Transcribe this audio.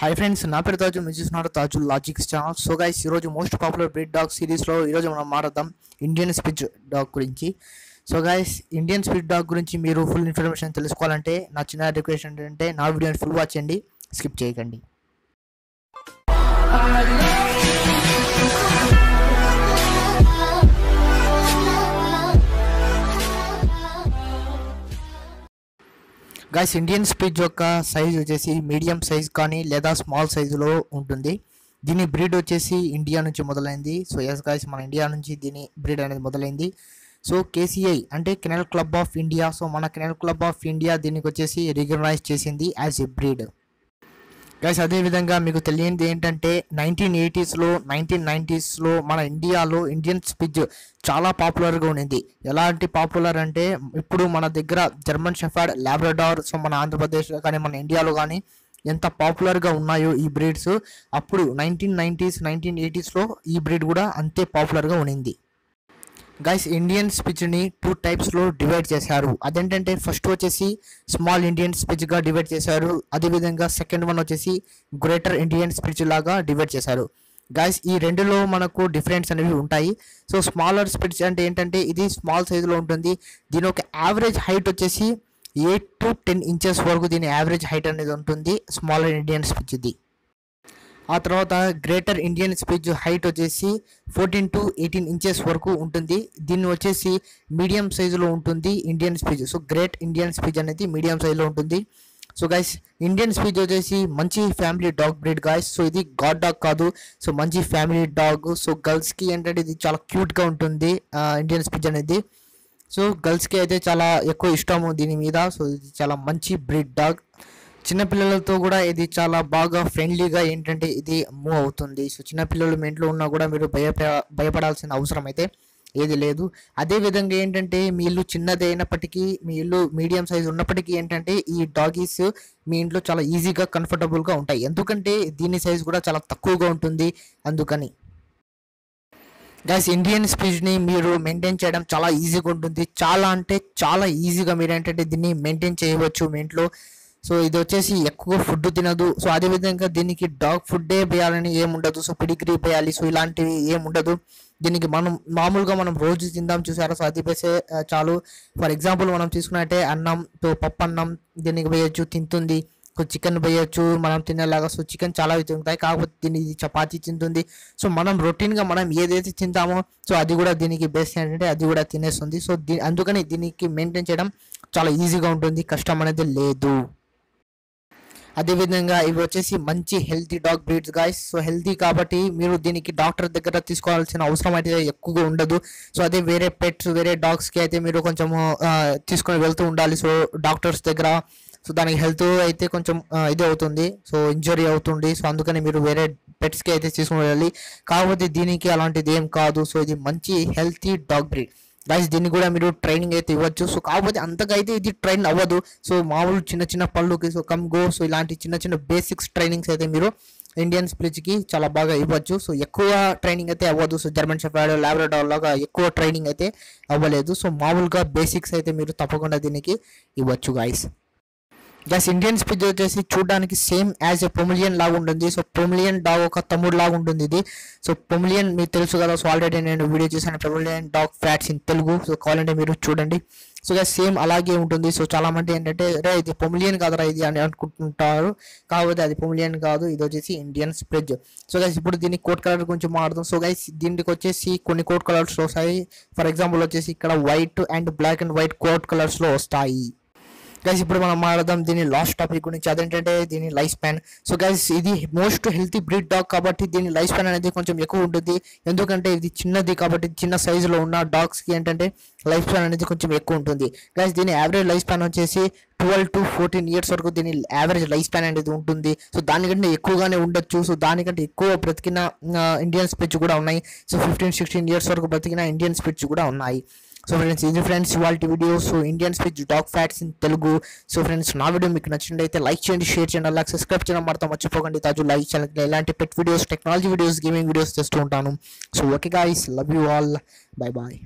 Hi friends నా పేరు తాజు మీరు చూస్తున్నారు Taju logics channel so guys ఈరోజు మోస్ట్ పాపులర్ బ్రీడ్ డాగ్ సిరీస్లో ఈరోజు మనం మాట్లాడదాం ఇండియన్ స్పిచ్ డాగ్ గురించి. So guys Indian spitz dog గురించి మీరు ఫుల్ ఇన్ఫర్మేషన్ తెలుసుకోవాలంటే నా చిన్న రిక్వెస్ట్ ఏంటంటే నా వీడియోని ఫుల్ వాచ్ చేయండి. స్కిప్ చేయకండి. గైస్ ఇండియన్ స్పీచ్ యొక్క సైజ్ వచ్చేసి మీడియం సైజ్ కానీ లేదా స్మాల్ సైజులో ఉంటుంది. దీని బ్రీడ్ వచ్చేసి ఇండియా నుంచి మొదలైంది. సో ఎస్ గైస్ మన ఇండియా నుంచి దీని బ్రీడ్ అనేది మొదలైంది. సో కేసీఐ అంటే kennel club of India so మన కెనల్ క్లబ్ ఆఫ్ ఇండియా దీనికి వచ్చేసి రికగ్నైజ్ చేసింది యాజ్ ఎ బ్రీడ్ గైస్ అదేవిధంగా మీకు తెలియంది ఏంటంటే నైన్టీన్ ఎయిటీస్లో నైన్టీన్ నైంటీస్లో మన ఇండియాలో ఇండియన్ స్పిచ్ చాలా పాపులర్గా ఉండింది. ఎలాంటి పాపులర్ అంటే ఇప్పుడు మన దగ్గర జర్మన్ షెఫర్డ్ లాబ్రడార్ సో మన ఆంధ్రప్రదేశ్లో కానీ మన ఇండియాలో కానీ ఎంత పాపులర్గా ఉన్నాయో ఈ బ్రీడ్స్ అప్పుడు నైన్టీన్ నైంటీస్ నైన్టీన్ ఎయిటీస్లో ఈ బ్రీడ్ కూడా అంతే పాపులర్గా ఉండింది. గైస్ ఇండియన్ స్పిచ్ని టూ టైప్స్లో డివైడ్ చేశారు. అదేంటంటే ఫస్ట్ వచ్చేసి స్మాల్ ఇండియన్ స్పిచ్గా డివైడ్ చేశారు. అదేవిధంగా సెకండ్ వన్ వచ్చేసి గ్రేటర్ ఇండియన్ స్పిచ్ లాగా డివైడ్ చేశారు. గైస్ ఈ రెండులో మనకు డిఫరెన్స్ అనేవి ఉంటాయి. సో స్మాలర్ స్పిచ్ అంటే ఏంటంటే ఇది స్మాల్ సైజులో ఉంటుంది. దీని ఒక యావరేజ్ హైట్ వచ్చేసి ఎయిట్ టు టెన్ ఇంచెస్ వరకు దీని యావరేజ్ హైట్ అనేది ఉంటుంది స్మాలర్ ఇండియన్ స్పిచ్ ఇది ఆ తర్వాత గ్రేటర్ ఇండియన్ స్పీచ్ హైట్ వచ్చేసి ఫోర్టీన్ టు ఎయిటీన్ ఇంచెస్ వరకు ఉంటుంది. దీన్ని వచ్చేసి మీడియం సైజులో ఉంటుంది Indian spitz so great Indian spitz అనేది మీడియం సైజులో ఉంటుంది. సో గైస్ ఇండియన్ స్పీచ్ వచ్చేసి మంచి family dog breed guys so ఇది గాడ్ డాగ్ కాదు. సో మంచి ఫ్యామిలీ డాగ్ సో గర్ల్స్కి ఏంటంటే ఇది చాలా క్యూట్గా ఉంటుంది ఇండియన్ స్పీచ్ అనేది. సో గర్ల్స్కి అయితే చాలా ఎక్కువ ఇష్టము దీని మీద. సో ఇది చాలా మంచి బ్రీడ్ డాగ్ చిన్నపిల్లలతో కూడా ఇది చాలా బాగా ఫ్రెండ్లీగా ఏంటంటే ఇది మూవ్ అవుతుంది. సో చిన్నపిల్లలు మీ ఇంట్లో ఉన్నా కూడా మీరు భయప భయపడాల్సిన అవసరం అయితే ఏది లేదు. అదే విధంగా ఏంటంటే మీ ఇల్లు చిన్నది అయినప్పటికీ మీ ఇల్లు మీడియం సైజ్ ఉన్నప్పటికీ ఏంటంటే ఈ డాగీస్ మీ ఇంట్లో చాలా ఈజీగా కంఫర్టబుల్గా ఉంటాయి. ఎందుకంటే దీని సైజ్ కూడా చాలా తక్కువగా ఉంటుంది. అందుకని గైస్ ఇండియన్ స్పీచ్ని మీరు మెయింటైన్ చేయడం చాలా ఈజీగా ఉంటుంది. చాలా అంటే చాలా ఈజీగా మీరు ఏంటంటే దీన్ని మెయింటైన్ చేయవచ్చు మీ ఇంట్లో. సో ఇది వచ్చేసి ఎక్కువ ఫుడ్ తినదు. సో అదేవిధంగా దీనికి డాగ్ ఫుడ్డే వేయాలని ఏముండదు సో పిడిగ్రీ వేయాలి. సో ఇలాంటివి ఏముండదు దీనికి మనం మామూలుగా మనం రోజు తిందాం చూసారా? సో అది వేసే చాలు. ఫర్ ఎగ్జాంపుల్ మనం తీసుకున్నట్టే అన్నం తో పప్పు అన్నం దీనికి వేయచ్చు తింటుంది. చికెన్ వేయచ్చు మనం తినేలాగా. సో చికెన్ చాలా తింటాయి కాకపోతే దీని ఇది చపాతీ తింటుంది. సో మనం రొటీన్గా మనం ఏదైతే తింటామో సో అది కూడా దీనికి బేస్ ఏంటంటే అది కూడా తినేస్తుంది. సో దీ అందుకని దీనికి మెయింటైన్ చేయడం చాలా ఈజీగా ఉంటుంది. కష్టం అనేది లేదు. అదేవిధంగా ఇవి వచ్చేసి మంచి healthy dog breeds guys so healthy కాబట్టి మీరు దీనికి డాక్టర్ దగ్గర తీసుకోవాల్సిన అవసరం అయితే ఎక్కువగా ఉండదు. సో అదే వేరే పెట్స్ వేరే డాగ్స్కి అయితే మీరు కొంచెం తీసుకొని వెళ్తూ ఉండాలి. సో డాక్టర్స్ దగ్గర. సో దానికి హెల్త్ అయితే కొంచెం ఇది అవుతుంది. సో ఇంజరీ అవుతుంది. సో అందుకని మీరు వేరే పెట్స్కి అయితే తీసుకుని వెళ్ళాలి. కాకపోతే దీనికి అలాంటిది ఏం కాదు. సో ఇది మంచి హెల్తీ డాగ్ బ్రీడ్ గైస్ దీన్ని కూడా మీరు ట్రైనింగ్ అయితే ఇవ్వచ్చు. సో కాకపోతే అంతగా అయితే ఇది ట్రైన్ అవ్వదు. సో మామూలు చిన్న చిన్న పళ్ళుకి సో కమ్ గో సో ఇలాంటి చిన్న చిన్న బేసిక్స్ ట్రైనింగ్స్ అయితే మీరు ఇండియన్ స్ప్లిచ్కి చాలా బాగా ఇవ్వచ్చు. సో ఎక్కువ ట్రైనింగ్ అయితే అవ్వదు. సో జర్మన్ షెఫర్డ్ లాబ్రడార్ లాగా ఎక్కువ ట్రైనింగ్ అయితే అవ్వలేదు. సో మామూలుగా బేసిక్స్ అయితే మీరు తప్పకుండా దీనికి ఇవ్వచ్చు గాయస్ గస్ ఇండియన్ స్పిచ్ వచ్చేసి చూడడానికి సేమ్ యాజ్ ఎ పొమిలియన్ లాగా ఉంటుంది. సో పొమిలియన్ డాగ్ ఒక తమ్ముడు లాగా ఉంటుంది ఇది. సో పొమిలియన్ మీకు తెలుసు కదా. సో ఆల్రెడీ నేను వీడియో చేశాను. Pomeranian dog facts in Telugu so కావాలంటే మీరు చూడండి. సో గస్ సేమ్ అలాగే ఉంటుంది. సో చాలామంది ఏంటంటే రే ఇది పొమిలియన్ కాదురా ఇది అని అనుకుంటుంటారు. కాకపోతే అది పొమిలియన్ కాదు. ఇది వచ్చేసి ఇండియన్ స్ప్రిడ్జ్ సో గైస్ ఇప్పుడు దీని కోట్ కలర్ గురించి మాట్లాడదాం. సో గైస్ దీనికి వచ్చేసి కొన్ని కోట్ కలర్స్ వస్తాయి. ఫర్ ఎగ్జాంపుల్ వచ్చేసి ఇక్కడ white and black and white coat కలర్స్లో వస్తాయి. గైస్ ఇప్పుడు మనం మాట్లాడదాం దీని లాస్ట్ టాపిక్ గురించి. అదేంటంటే దీని లైఫ్ స్పాన్ సో గైస్ ఇది మోస్ట్ హెల్తీ బ్రీడ్ డాగ్ కాబట్టి దీని లైఫ్ స్పాన్ అనేది కొంచెం ఎక్కువ ఉంటుంది. ఎందుకంటే ఇది చిన్నది కాబట్టి చిన్న సైజులో ఉన్న డాగ్స్కి ఏంటంటే లైఫ్ స్పాన్ అనేది కొంచెం ఎక్కువ ఉంటుంది. గైస్ దీని యావరేజ్ లైఫ్ స్పాన్ వచ్చేసి ట్వెల్వ్ టు ఫోర్టీన్ ఇయర్స్ వరకు దీని యావరేజ్ లైఫ్ స్పాన్ అనేది ఉంటుంది. సో దానికంటే ఎక్కువగానే ఉండొచ్చు. సో దానికంటే ఎక్కువ బ్రతికిన ఇండియన్ స్పిచ్ కూడా ఉన్నాయి. సో ఫిఫ్టీన్ సిక్స్టీన్ ఇయర్స్ వరకు బ్రతికిన ఇండియన్ స్పిచ్ కూడా ఉన్నాయి. సో ఫ్రెండ్స్ ఇది ఫ్రెండ్స్ ఇవాళ video so Indian spitz dog facts in Telugu so friends నా వీడియో మీకు నచ్చినట్టయితే లైక్ చేయండి షేర్ చేయండి అలాగే సబ్స్క్రైబ్ చేయడం మాత్రం మర్చిపోకండి. తాజు లైక్ ఛానల్ ఇలాంటి pet videos technology videos gaming videos చేస్తూ ఉంటాను. So okay guys love you all bye bye